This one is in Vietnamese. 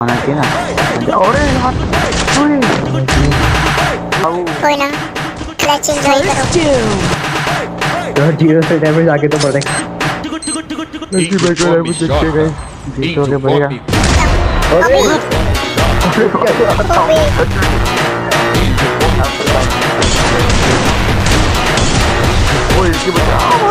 còn là chiến nào? ổ đấy hot ui ôi nắng là chiến rồi cả rồi chị ơi đem ra cái tôi vào đây chị bây giờ em muốn chơi game chị tôi đem vào đây ôi ôi ôi cái bữa